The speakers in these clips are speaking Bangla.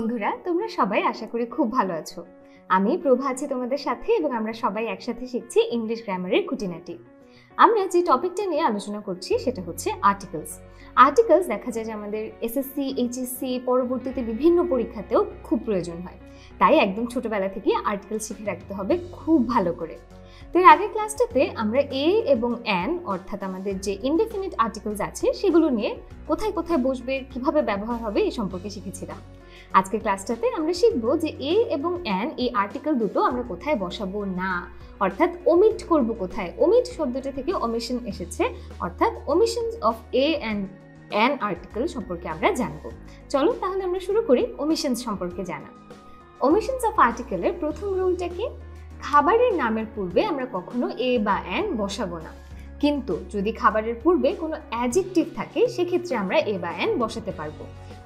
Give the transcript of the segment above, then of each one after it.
বন্ধুরা, তোমরা সবাই আশা করি খুব ভালো আছো। আমি প্রভা আছি তোমাদের সাথে এবং আমরা সবাই একসাথে শিখছি ইংলিশ গ্রামারের খুঁটিনাটি। আমরা যে টপিকটা নিয়ে আলোচনা করছি সেটা হচ্ছে আর্টিকেলস আর্টিকেলস দেখা যায় যে আমাদের এসএসসি এইচএসসি পরবর্তীতে বিভিন্ন পরীক্ষাতেও খুব প্রয়োজন হয়। তাই একদম ছোটবেলা থেকে আর্টিকেল শিখে রাখতে হবে খুব ভালো করে। তো এর আগের ক্লাসটাতে আমরা এ এবং অ্যান অর্থাৎ আমাদের যে ইনডেফিনিট আর্টিকেলস আছে, সেগুলো নিয়ে কোথায় কোথায় বসবে, কীভাবে ব্যবহার হবে এই সম্পর্কে শিখেছিলাম। আজকের ক্লাসটাতে আমরা শিখব যে এ এবং অ্যান এই আর্টিকেল দুটো আমরা কোথায় বসাবো না। অর্থাৎ ওমিট করব কোথায়? ওমিট শব্দটা থেকে ওমিশন এসেছে। অর্থাৎ omissions of a and an article সম্পর্কে আমরা জানব। চলো তাহলে আমরা শুরু করি ওমিশনস সম্পর্কে জানা। ওমিশনস অফ আর্টিকেলের প্রথম রুলটা কি? খাবারের নামের পূর্বে আমরা কখনো এ বা অ্যান বসাবো না। কিন্তু যদি খাবারের পূর্বে কোনো অ্যাজেক্টিভ থাকে, সেক্ষেত্রে আমরা এ বা অ্যান বসাতে পারব।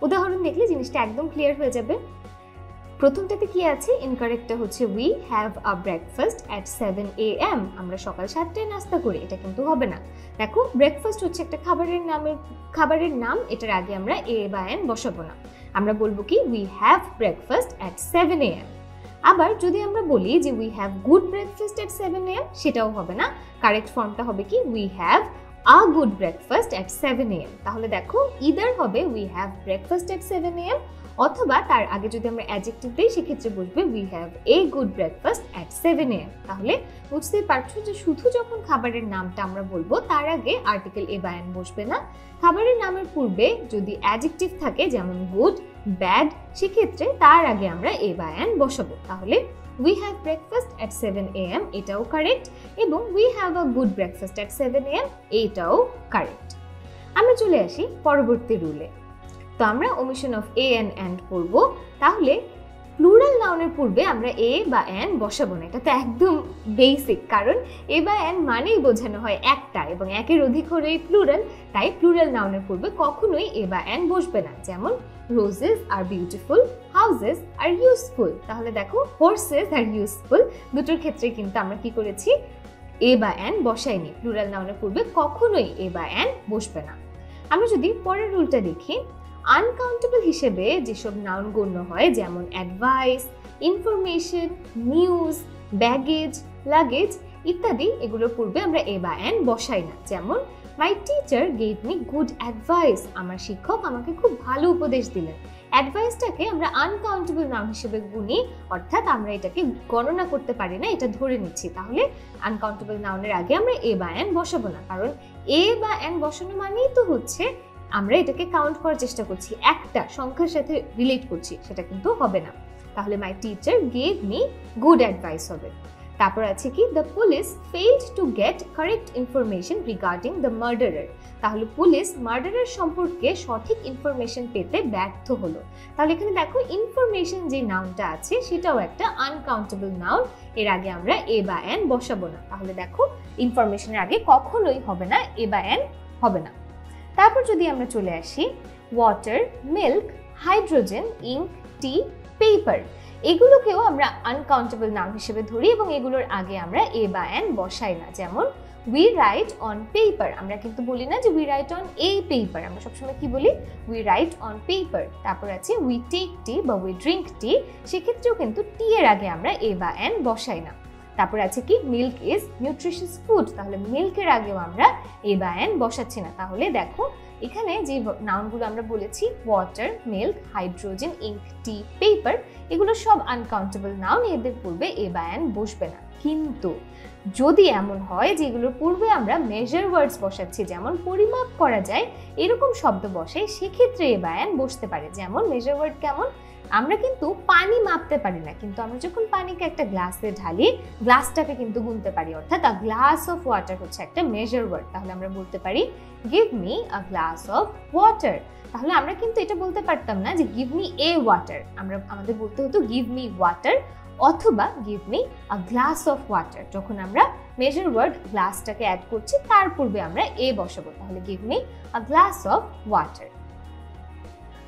উদাহরণ দেখলে জিনিসটা একদম ক্লিয়ার হয়ে যাবে। প্রথমটাতে কি আছে? ইনকারেক্টটা হচ্ছে we have a breakfast at seven A M আমরা সকাল সাতটায় নাস্তা করি, এটা কিন্তু হবে না। দেখো ব্রেকফাস্ট হচ্ছে একটা খাবারের নামের, খাবারের নাম, এটার আগে আমরা এ বা এন বসাবো না। আমরা বলব কি? We have breakfast at seven A M আবার যদি আমরা বলি যে we have good breakfast at seven AM সেটাও হবে না। কারেক্ট ফর্মটা হবে কি? We have a good breakfast at seven AM তাহলে দেখো ইদার হবে we have breakfast at seven AM অথবা তার আগে যদি আমরা অ্যাডজেক্টিভ দিই, সেক্ষেত্রে বসবে we have a good breakfast at seven AM তাহলে বুঝতেই পারছ যে শুধু যখন খাবারের নামটা আমরা বলব, তার আগে আর্টিকেল এ বায়ান বসবে না। খাবারের নামের পূর্বে যদি অ্যাডজেক্টিভ থাকে, যেমন গুড ব্যাড, সেক্ষেত্রে তার আগে আমরা এ বা অ্যান বসাবো। তাহলে we have breakfast at seven A M এটাও কারেক্ট এবং we have a good breakfast at seven A M এইটাও কারেক্ট আমরা চলে আসি পরবর্তী রুলে তো আমরা omission of a and and করব। তাহলে প্লুরাল নাউনের পূর্বে আমরা এ বা অ্যান বসাবো না এটা তো একদম বেসিক কারণ এ বা অ্যান মানেই বোঝানো হয় একটা, এবং একের অধিক হলেই প্লুরাল তাই প্লুরাল নাউনের পূর্বে কখনোই এ বা অ্যান বসবে না, যেমন রোজেস আর বিউটিফুল হাউজেস আর ইউজফুল তাহলে দেখো হোর্সেস আর ইউজফুল দুটোর ক্ষেত্রে কিন্তু আমরা কি করেছি? এ বা অ্যান বসাইনি প্লুরাল নাউনের পূর্বে কখনোই এ বা অ্যান বসবে না। আমরা যদি পরের রুলটা দেখি আনকাউন্টেবল হিসেবে যেসব নাউন গণ্য হয়, যেমন advice information news baggage luggage ইত্যাদি এগুলোর পূর্বে আমরা এ বা অ্যান বসাই না। যেমন my teacher gave me good advice আমার শিক্ষক আমাকে খুব ভালো উপদেশ দিলেন। অ্যাডভাইসটাকে আমরা আনকাউন্টেবল নাম হিসেবে গুনি, অর্থাৎ আমরা এটাকে গণনা করতে পারি না, এটা ধরে নিচ্ছি। তাহলে আনকাউন্টেবল নাউনের আগে আমরা এ বা অ্যান বসাবো না, কারণ এ বা অ্যান বসানো মানেই তো হচ্ছে আমরা এটাকে কাউন্ট করার চেষ্টা করছি। একটা সংখ্যার সাথে রিলেট করছি, সেটা কিন্তু হবে না। তাহলে my teacher gave me good advice হবে তারপর আছে কি? The police failed to get correct information regarding the murderer তাহলে পুলিশ মার্ডারার সম্পর্কে সঠিক ইনফরমেশন পেতে ব্যর্থ হলো। তাহলে এখানে দেখো ইনফরমেশন যে নাউনটা আছে, সেটাও একটা আনকাউন্টেবল নাউন এর আগে আমরা এ বা অ্যান বসাবো না। তাহলে দেখো ইনফরমেশনের আগে কখনোই হবে না এ বা অ্যান হবে না। তারপর যদি আমরা চলে আসি water milk hydrogen ink tea paper এগুলোকেও আমরা আনকাউন্টেবল নাম হিসেবে ধরি এবং এগুলোর আগে আমরা এ বা অ্যান বসাই না। যেমন উই রাইট অন পেপার আমরা কিন্তু বলি না যে we write on a paper আমরা সবসময় কি বলি? উই রাইট অন পেপার তারপর আছে উই টেক টি বা উই ড্রিঙ্ক টি সেক্ষেত্রেও কিন্তু টি এর আগে আমরা এ বা অ্যান বসাই না। তারপর আছে কি মিল্ক ইজ নিউট্রিশিয়াস ফুড তাহলে মিল্কের আগেও আমরা এ বা অ্যান বসাচ্ছি না। তাহলে দেখো, এখানে যে নাউনগুলো আমরা বলেছি water milk hydrogen ink tea paper এগুলো সব আনকাউন্টেবল নাউন এদের পূর্বে এ বা অ্যান বসবে না। কিন্তু যদি এমন হয় যেগুলোর পূর্বে আমরা মেজার ওয়ার্ডস বসাচ্ছি, যেমন পরিমাপ করা যায়, এরকম শব্দ বসে সেক্ষেত্রে এ বা অ্যান বসতে পারে। যেমন মেজার ওয়ার্ড কেমন? আমরা কিন্তু পানি মাপতে পারি না, কিন্তু আমরা যখন পানিকে একটা গ্লাসে ঢালি, গ্লাসটাকে কিন্তু গুনতে পারি। অর্থাৎ আ গ্লাস অফ ওয়াটার হচ্ছে একটা মেজার ওয়ার্ড তাহলে আমরা বলতে পারি give me a glass of water তাহলে আমরা কিন্তু এটা বলতে পারতাম না যে গিভ মি এ ওয়াটার আমরা, আমাদের বলতে হতো গিভ মি ওয়াটার অথবা give me a glass of water যখন আমরা মেজার ওয়ার্ড গ্লাসটাকে অ্যাড করছি, তার পূর্বে আমরা এ বসাবো। তাহলে give me a glass of water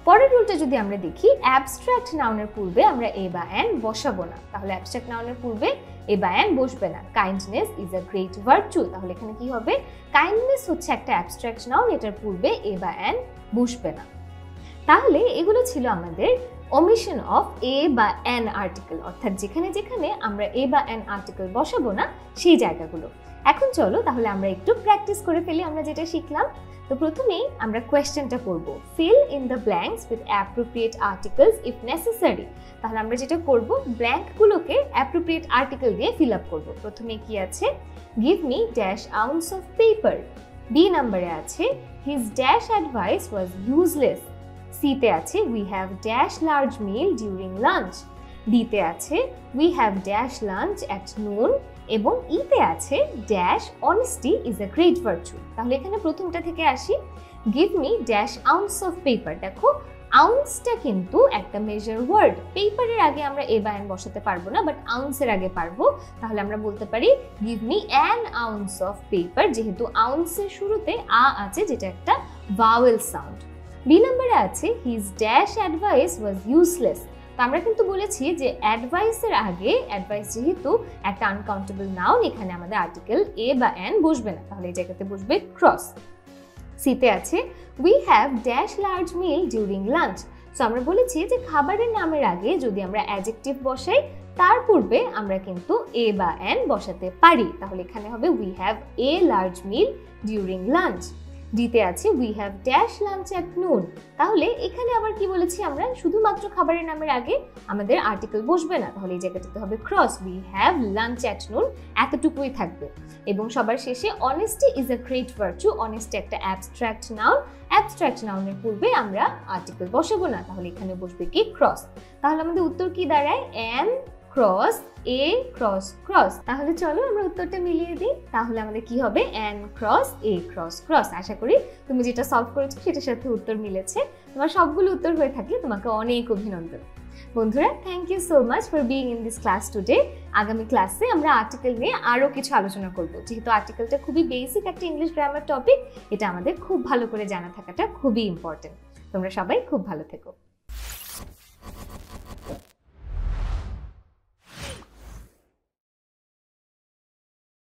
পরের রুলটা যদি আমরা দেখি অ্যাবস্ট্রাক্ট নাউনের পূর্বে আমরা এ বা অ্যান বসাবো না। তাহলে অ্যাবস্ট্রাক্ট নাউনের পূর্বে এ বা অ্যান বসবে না। Kindness is a great virtue তাহলে এখানে কি হবে? কাইন্ডনেস হচ্ছে একটা অ্যাবস্ট্রাক্ট নাউন এটার পূর্বে এ বা অ্যান বসবে না। তাহলে এগুলো ছিল আমাদের omission of a বা an আর্টিকেল অর্থাৎ যেখানে যেখানে আমরা a বা an আর্টিকেল বসাবো না, সেই জায়গাগুলো। এখন চলো তাহলে আমরা একটু প্র্যাকটিস করে ফেলি, আমরা যেটা শিখলাম। তো প্রথমেই আমরা কোয়েশ্চেনটা করব। Fill in the blanks with appropriate articles if necessary তাহলে আমরা যেটা করব ব্ল্যাঙ্কগুলোকে অ্যাপ্রোপ্রিয়েট আর্টিকেল দিয়ে ফিল আপ করব। প্রথমে কি আছে? Give me dash ounce of paper B নাম্বারে আছে his dash advice was useless সিতে আছে we have dash large meal during lunch ডিতে আছে we have dash lunch at noon এবং ইতে আছে dash honesty is a great virtue তাহলে এখানে প্রথমটা থেকে আসি। Give me dash ounce of paper দেখো আউন্সটা কিন্তু একটা মেজার ওয়ার্ড পেপারের আগে আমরা এ বা অ্যান বসাতে পারব না বাট আউন্সের আগে পারব। তাহলে আমরা বলতে পারি give me an ounce of paper যেহেতু আউন্সের শুরুতে আ আছে, যেটা একটা ভাওয়েল সাউন্ড বি নম্বরে আছে his dash advice was useless তো আমরা কিন্তু বলেছি যে অ্যাডভাইসের আগে অ্যাডভাইস যেহেতু একটা আনকাউন্টেবল নাউন এখানে আমাদের আর্টিকেল এ বা অ্যান বসবে না। তাহলে এই জায়গাতে বসবে ক্রস সিতে আছে we have dash large meal during lunch so আমরা বলেছি যে খাবারের নামের আগে যদি আমরা অ্যাজেক্টিভ বসাই, তার পূর্বে আমরা কিন্তু এ বা অ্যান বসাতে পারি। তাহলে এখানে হবে we have a large meal during lunch ডিতে আছে। We have dash lunch at noon তাহলে এখানে আবার কি বলেছি আমরা? শুধুমাত্র খাবারের নামের আগে আমাদের আর্টিকেল বসবে না। তাহলে এই জায়গাটাতে হবে cross we have lunch at noon এতটুকুই থাকবে। এবং সবার শেষে honesty is a great virtue honesty একটা অ্যাবস্ট্রাক্ট নাউন অ্যাবস্ট্রাক্ট নাউনের পূর্বে আমরা আর্টিকেল বসাবো না। তাহলে এখানে বসবে কি? ক্রস তাহলে আমাদের উত্তর কি দাঁড়ায়? An cross a cross cross তাহলে চলো আমরা উত্তরটা মিলিয়ে দিই। তাহলে আমাদের কি হবে? An cross a cross cross আশা করি তুমি যেটা সলভ করেছ সেটার সাথে উত্তর মিলেছে। তোমার সবগুলো উত্তর হয়ে থাকলে তোমাকে অনেক অভিনন্দন। বন্ধুরা thank you so much for being in this class today আগামী ক্লাসে আমরা আর্টিকেল নিয়ে আরও কিছু আলোচনা করব। যেহেতু আর্টিকেলটা খুবই বেসিক একটা ইংলিশ গ্রামার টপিক এটা আমাদের খুব ভালো করে জানা থাকাটা খুবই ইম্পর্টেন্ট তোমরা সবাই খুব ভালো থেকো।